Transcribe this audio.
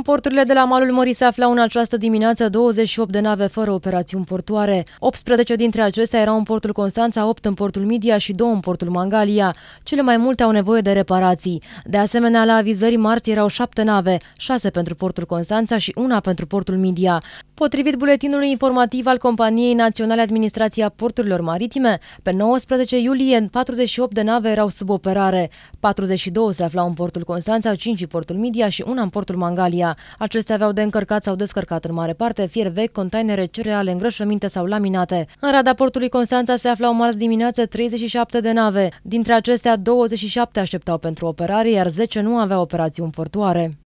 În porturile de la malul Mării se aflau în această dimineață 28 de nave fără operațiuni portoare. 18 dintre acestea erau în portul Constanța, 8 în portul Midia și 2 în portul Mangalia. Cele mai multe au nevoie de reparații. De asemenea, la avizării marți erau 7 nave, 6 pentru portul Constanța și una pentru portul Midia. Potrivit buletinului informativ al Companiei Naționale Administrația Porturilor Maritime, pe 19 iulie 48 de nave erau sub operare. 42 se aflau în portul Constanța, 5 în portul Midia și una în portul Mangalia. Acestea aveau de încărcat sau descărcat în mare parte fier vechi, containere, cereale, îngrășăminte sau laminate. În rada portului Constanța se aflau marți dimineață 37 de nave. Dintre acestea, 27 așteptau pentru operare, iar 10 nu aveau operațiuni portoare.